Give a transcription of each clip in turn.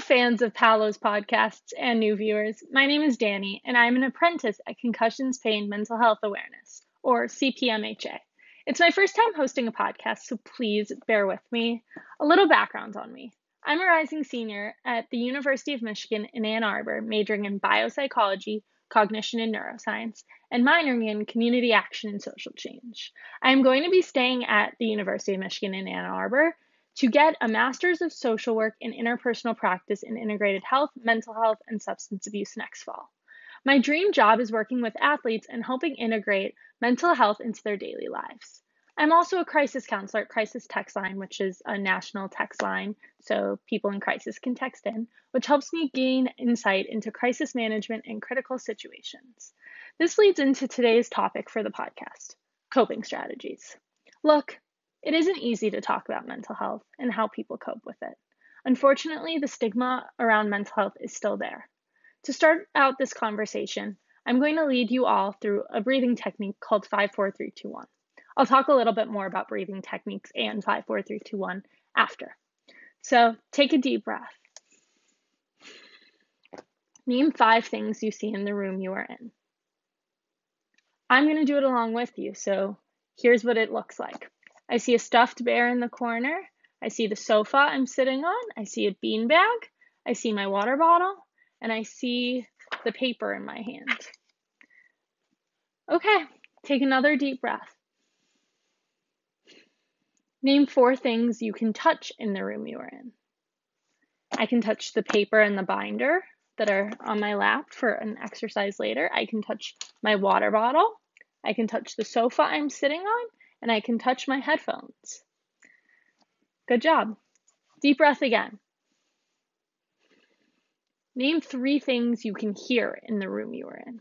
fans of Paolo's podcasts and new viewers. My name is Dani, and I'm an apprentice at Concussions Pain Mental Health Awareness, or CPMHA. It's my first time hosting a podcast, so please bear with me. A little background on me. I'm a rising senior at the University of Michigan in Ann Arbor, majoring in biopsychology, cognition, and neuroscience, and minoring in community action and social change. I'm going to be staying at the University of Michigan in Ann Arbor to get a master's of social work in interpersonal practice in integrated health, mental health, and substance abuse next fall. My dream job is working with athletes and helping integrate mental health into their daily lives. I'm also a crisis counselor at Crisis Text Line, which is a national text line so people in crisis can text in, which helps me gain insight into crisis management and critical situations. This leads into today's topic for the podcast coping strategies. Look, it isn't easy to talk about mental health and how people cope with it. Unfortunately, the stigma around mental health is still there. To start out this conversation, I'm going to lead you all through a breathing technique called 54321. I'll talk a little bit more about breathing techniques and 54321 after. So take a deep breath. Name five things you see in the room you are in. I'm going to do it along with you, so here's what it looks like. I see a stuffed bear in the corner. I see the sofa I'm sitting on. I see a beanbag. I see my water bottle. And I see the paper in my hand. Okay, take another deep breath. Name four things you can touch in the room you are in. I can touch the paper and the binder that are on my lap for an exercise later. I can touch my water bottle. I can touch the sofa I'm sitting on and I can touch my headphones. Good job. Deep breath again. Name three things you can hear in the room you are in.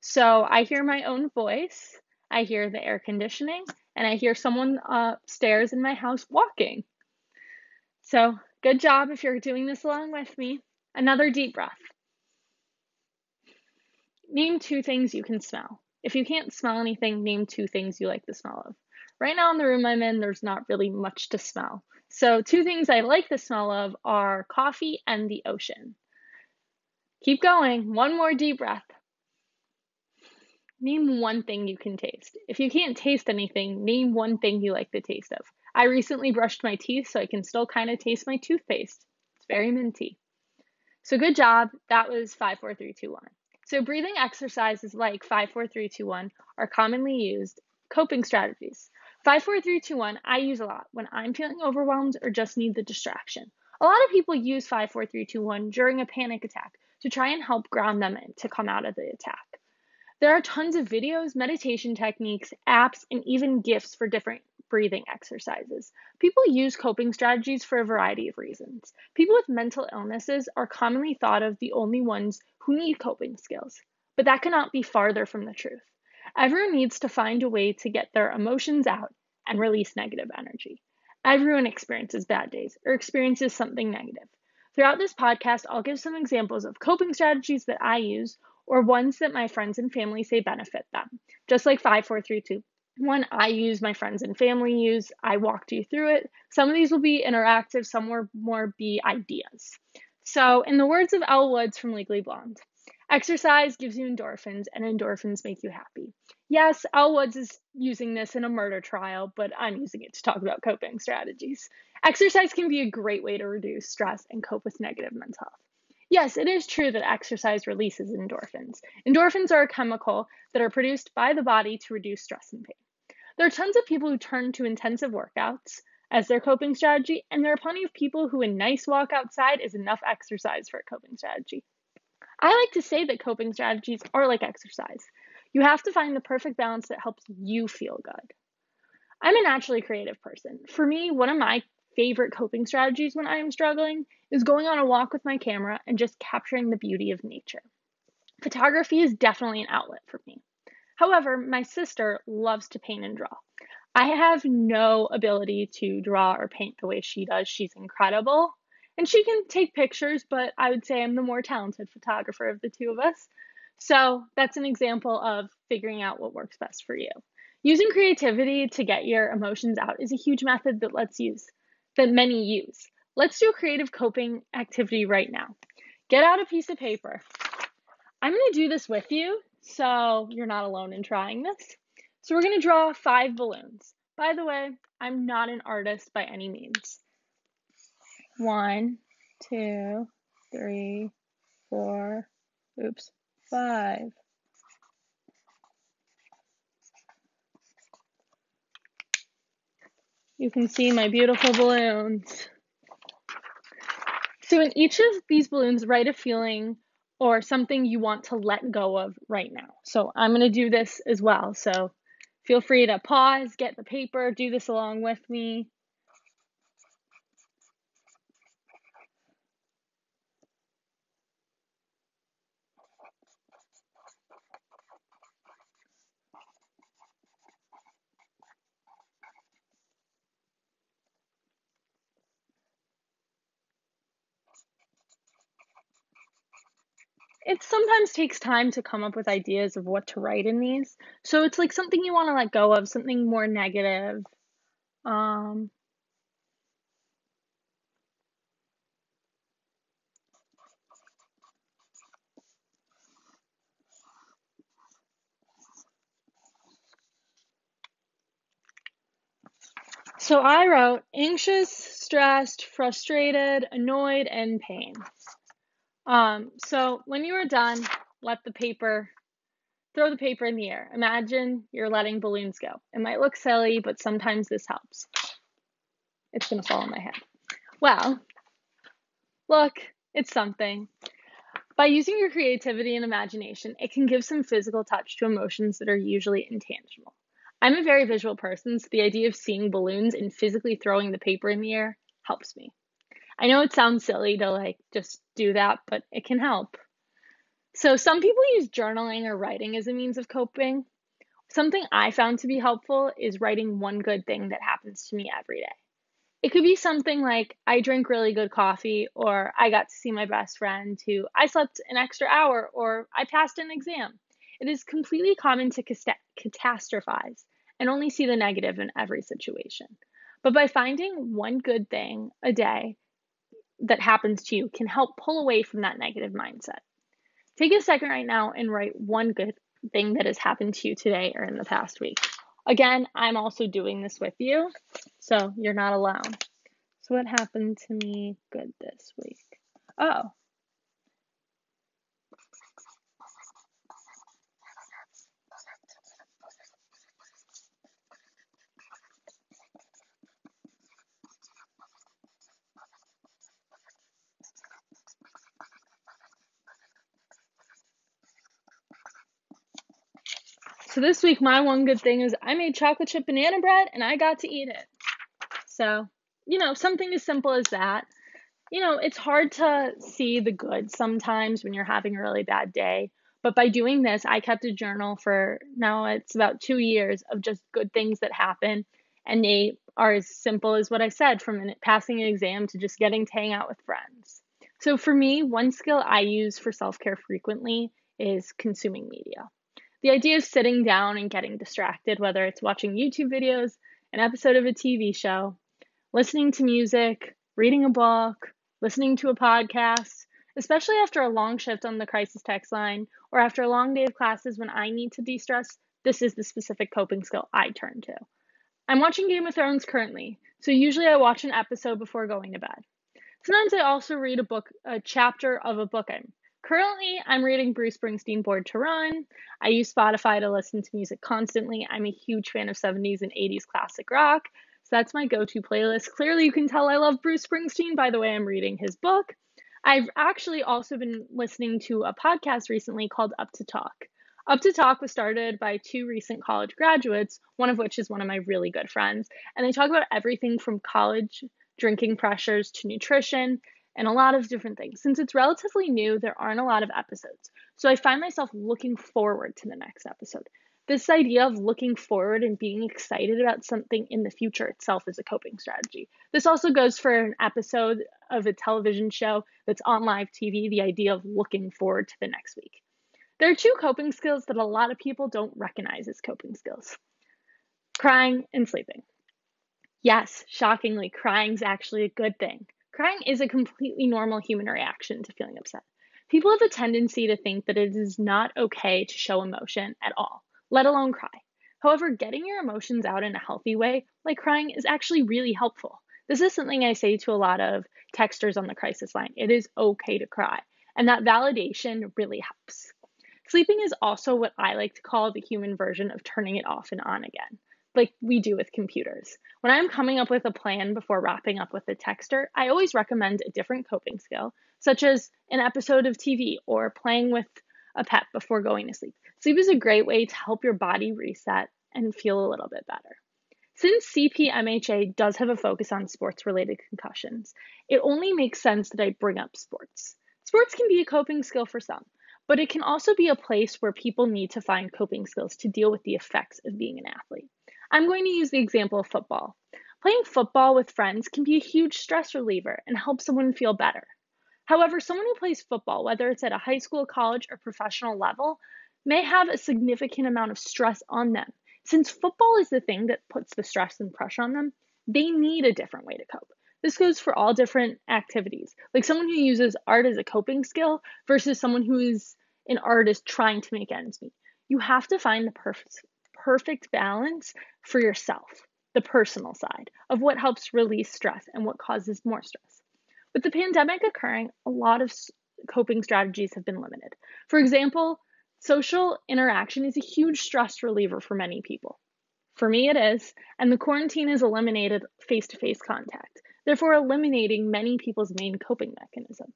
So I hear my own voice, I hear the air conditioning, and I hear someone upstairs in my house walking. So good job if you're doing this along with me. Another deep breath. Name two things you can smell. If you can't smell anything, name two things you like the smell of. Right now in the room I'm in, there's not really much to smell. So, two things I like the smell of are coffee and the ocean. Keep going. One more deep breath. Name one thing you can taste. If you can't taste anything, name one thing you like the taste of. I recently brushed my teeth so I can still kind of taste my toothpaste. It's very minty. So, good job. That was 54321. So, breathing exercises like 54321 are commonly used coping strategies. 54321 I use a lot when I'm feeling overwhelmed or just need the distraction. A lot of people use 54321 during a panic attack to try and help ground them to come out of the attack. There are tons of videos, meditation techniques, apps, and even gifts for different breathing exercises. People use coping strategies for a variety of reasons. People with mental illnesses are commonly thought of the only ones who need coping skills, but that cannot be farther from the truth. Everyone needs to find a way to get their emotions out and release negative energy. Everyone experiences bad days or experiences something negative. Throughout this podcast, I'll give some examples of coping strategies that I use or ones that my friends and family say benefit them. Just like 5432. One I use, my friends and family use. I walked you through it. Some of these will be interactive, some will more be ideas. So, in the words of Elle Woods from Legally Blonde, exercise gives you endorphins, and endorphins make you happy. Yes, Elle Woods is using this in a murder trial, but I'm using it to talk about coping strategies. Exercise can be a great way to reduce stress and cope with negative mental health. Yes, it is true that exercise releases endorphins. Endorphins are a chemical that are produced by the body to reduce stress and pain. There are tons of people who turn to intensive workouts as their coping strategy, and there are plenty of people who a nice walk outside is enough exercise for a coping strategy. I like to say that coping strategies are like exercise. You have to find the perfect balance that helps you feel good. I'm a naturally creative person. For me, one of my favorite coping strategies when I am struggling is going on a walk with my camera and just capturing the beauty of nature. Photography is definitely an outlet for me. However, my sister loves to paint and draw. I have no ability to draw or paint the way she does. She's incredible. And she can take pictures, but I would say I'm the more talented photographer of the two of us. So that's an example of figuring out what works best for you. Using creativity to get your emotions out is a huge method that lets use that many use. Let's do a creative coping activity right now. Get out a piece of paper. I'm going to do this with you, so you're not alone in trying this. So we're going to draw five balloons. By the way, I'm not an artist by any means. One, two, three, four, oops, five. You can see my beautiful balloons. So, in each of these balloons, write a feeling or something you want to let go of right now. So, I'm going to do this as well. So, feel free to pause, get the paper, do this along with me. It sometimes takes time to come up with ideas of what to write in these. So it's like something you want to let go of, something more negative. Um, so I wrote anxious, stressed, frustrated, annoyed, and pain. Um, so when you are done, let the paper, throw the paper in the air. Imagine you're letting balloons go. It might look silly, but sometimes this helps. It's going to fall on my head. Well, look, it's something. By using your creativity and imagination, it can give some physical touch to emotions that are usually intangible. I'm a very visual person, so the idea of seeing balloons and physically throwing the paper in the air helps me. I know it sounds silly to like just do that, but it can help. So, some people use journaling or writing as a means of coping. Something I found to be helpful is writing one good thing that happens to me every day. It could be something like I drink really good coffee, or I got to see my best friend, who I slept an extra hour, or I passed an exam. It is completely common to catastrophize and only see the negative in every situation. But by finding one good thing a day that happens to you can help pull away from that negative mindset. Take a second right now and write one good thing that has happened to you today or in the past week. Again, I'm also doing this with you, so you're not alone. So, what happened to me good this week? Oh, So this week, my one good thing is I made chocolate chip banana bread and I got to eat it. So, you know, something as simple as that. You know, it's hard to see the good sometimes when you're having a really bad day. But by doing this, I kept a journal for now it's about two years of just good things that happen. And they are as simple as what I said from passing an exam to just getting to hang out with friends. So for me, one skill I use for self care frequently is consuming media. The idea of sitting down and getting distracted, whether it's watching YouTube videos, an episode of a TV show, listening to music, reading a book, listening to a podcast, especially after a long shift on the crisis text line or after a long day of classes when I need to de stress, this is the specific coping skill I turn to. I'm watching Game of Thrones currently, so usually I watch an episode before going to bed. Sometimes I also read a book, a chapter of a book I'm Currently, I'm reading Bruce Springsteen Born to Run. I use Spotify to listen to music constantly. I'm a huge fan of 70s and 80s classic rock, so that's my go to playlist. Clearly, you can tell I love Bruce Springsteen by the way I'm reading his book. I've actually also been listening to a podcast recently called Up to Talk. Up to Talk was started by two recent college graduates, one of which is one of my really good friends, and they talk about everything from college drinking pressures to nutrition and a lot of different things. Since it's relatively new, there aren't a lot of episodes. So I find myself looking forward to the next episode. This idea of looking forward and being excited about something in the future itself is a coping strategy. This also goes for an episode of a television show that's on live TV, the idea of looking forward to the next week. There are two coping skills that a lot of people don't recognize as coping skills crying and sleeping. Yes, shockingly, crying is actually a good thing. Crying is a completely normal human reaction to feeling upset. People have a tendency to think that it is not okay to show emotion at all, let alone cry. However, getting your emotions out in a healthy way, like crying, is actually really helpful. This is something I say to a lot of texters on the crisis line. It is okay to cry, and that validation really helps. Sleeping is also what I like to call the human version of turning it off and on again, like we do with computers. When I'm coming up with a plan before wrapping up with a texter, I always recommend a different coping skill, such as an episode of TV or playing with a pet before going to sleep. Sleep is a great way to help your body reset and feel a little bit better. Since CPMHA does have a focus on sports related concussions, it only makes sense that I bring up sports. Sports can be a coping skill for some, but it can also be a place where people need to find coping skills to deal with the effects of being an athlete. I'm going to use the example of football. Playing football with friends can be a huge stress reliever and help someone feel better. However, someone who plays football, whether it's at a high school, college, or professional level, may have a significant amount of stress on them. Since football is the thing that puts the stress and pressure on them, they need a different way to cope. This goes for all different activities. Like someone who uses art as a coping skill versus someone who is an artist trying to make ends meet. You have to find the perfect perfect balance for yourself, the personal side of what helps release stress and what causes more stress. With the pandemic occurring, a lot of coping strategies have been limited. For example, social interaction is a huge stress reliever for many people. For me, it is, and the quarantine has eliminated face to face contact, therefore, eliminating many people's main coping mechanism.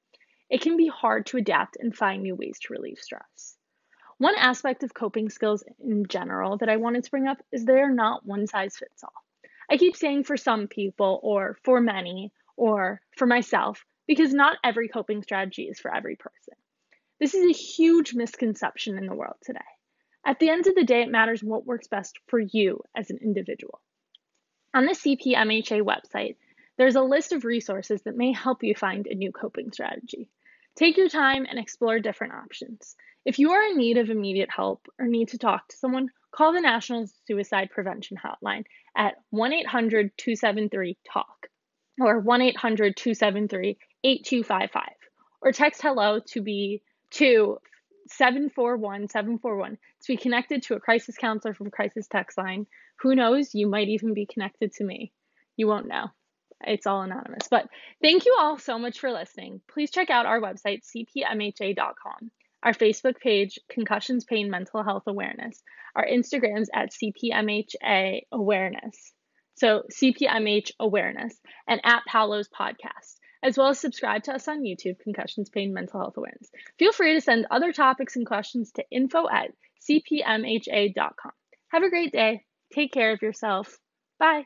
It can be hard to adapt and find new ways to relieve stress. One aspect of coping skills in general that I wanted to bring up is they are not one size fits all. I keep saying for some people, or for many, or for myself, because not every coping strategy is for every person. This is a huge misconception in the world today. At the end of the day, it matters what works best for you as an individual. On the CPMHA website, there's a list of resources that may help you find a new coping strategy. Take your time and explore different options. If you are in need of immediate help or need to talk to someone, call the National Suicide Prevention Hotline at 1 800 273 TALK or 1 800 273 8255 or text hello to be to 741 741 to be connected to a crisis counselor from Crisis Text Line. Who knows, you might even be connected to me. You won't know. It's all anonymous. But thank you all so much for listening. Please check out our website, cpmha.com our Facebook page, Concussions Pain Mental Health Awareness, our Instagrams at CPMHA Awareness. So CPMH Awareness and at Paolo's Podcast, as well as subscribe to us on YouTube, Concussions Pain Mental Health Awareness. Feel free to send other topics and questions to info at cpmha.com. Have a great day. Take care of yourself. Bye.